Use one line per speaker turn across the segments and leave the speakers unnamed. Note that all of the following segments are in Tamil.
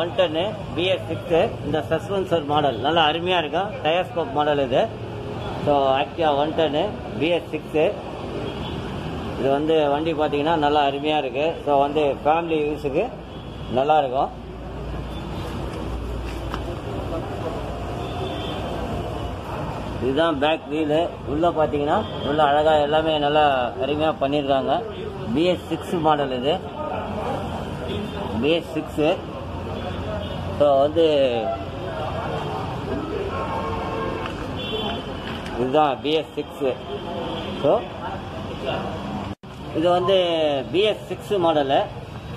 ஒன் டென்னு பிஎஸ் சிக்ஸு இந்த சஸ்பென்சர் மாடல் நல்லா அருமையாக இருக்கும் டயர்ஸ்கோப் மாடல் இது. ஸோ ஆக்டிவா ஒன் டென்னு பிஎஸ் சிக்ஸு இது வந்து வண்டி பார்த்தீங்கன்னா நல்லா அருமையாக இருக்குது ஸோ வந்து ஃபேமிலி யூஸுக்கு நல்லா இதுதான் பேக் வீலு உள்ளே பார்த்தீங்கன்னா உள்ளே அழகாக எல்லாமே நல்லா அருமையாக பண்ணியிருக்காங்க. பிஎஸ் சிக்ஸ் மாடல் இது. பிஎஸ் சிக்ஸு ஸோ வந்து இதுதான் பிஎஸ் சிக்ஸு ஸோ இது வந்து பிஎஸ் சிக்ஸ் மாடலு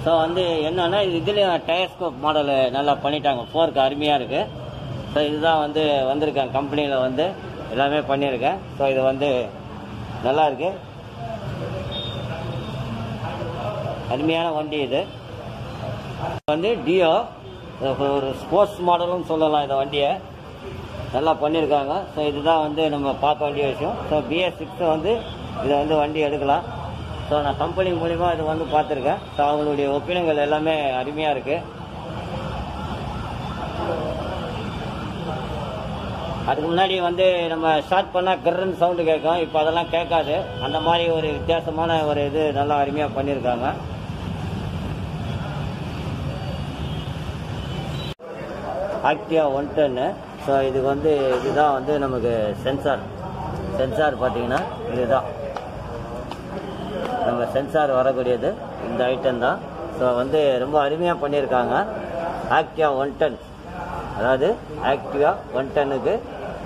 ஸோ வந்து என்னன்னா இதுலேயும் டயர்ஸ்கோப் மாடலு நல்லா பண்ணிட்டாங்க. ஃபோருக்கு அருமையாக இருக்குது ஸோ இதுதான் வந்து வந்திருக்கேன். கம்பெனியில் வந்து எல்லாமே பண்ணியிருக்கேன். ஸோ இது வந்து நல்லா இருக்கு அருமையான வண்டி இது. வந்து டியோ ஒரு ஸ்போர்ட்ஸ் மாடலும் சொல்லலாம் இந்த வண்டியை. நல்லா பண்ணியிருக்காங்க. ஸோ இதுதான் வந்து நம்ம பார்க்க வேண்டிய விஷயம். ஸோ பிஎஸ் சிக்ஸை வந்து இதை வந்து வண்டி எடுக்கலாம். ஸோ நான் கம்பெனி மூலிமா இது வந்து பார்த்துருக்கேன். ஸோ அவங்களுடைய ஒப்பீனியங்கள் எல்லாமே அருமையாக இருக்குது அதுக்கு முன்னாடி வந்து நம்ம ஸ்டார்ட் பண்ணால் கர்ன்னு சவுண்டு கேட்கும். இப்போ அதெல்லாம் கேட்காது. அந்த மாதிரி ஒரு வித்தியாசமான ஒரு இது நல்லா அருமையாக பண்ணியிருக்காங்க. ஆக்டிவா ஒன் டென்னு ஸோ இதுக்கு வந்து இதுதான் வந்து நமக்கு சென்சார் சென்சார் பார்த்தீங்கன்னா இதுதான். நம்ம சென்சார் வரக்கூடியது. இந்த ஐட்டம் தான். ஸோ வந்து ரொம்ப அருமையாக பண்ணியிருக்காங்க. ஆக்டிவா ஒன் டென் அதாவது ஆக்டிவா ஒன் டென்னுக்கு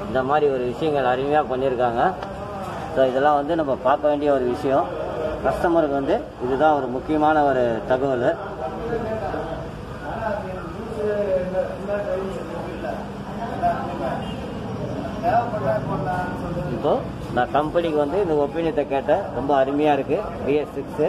இந்த மாதிரி ஒரு விஷயங்கள் அருமையாக பண்ணியிருக்காங்க. ஸோ இதெல்லாம் வந்து நம்ம பார்க்க வேண்டிய ஒரு விஷயம். கஸ்டமருக்கு வந்து இதுதான் ஒரு முக்கியமான ஒரு தகவல். இப்போ நான் கம்பெனிக்கு வந்து இந்த ஒப்பீனியத்தை கேட்டேன். ரொம்ப அருமையாக இருக்குது பிஎஸ் சிக்ஸு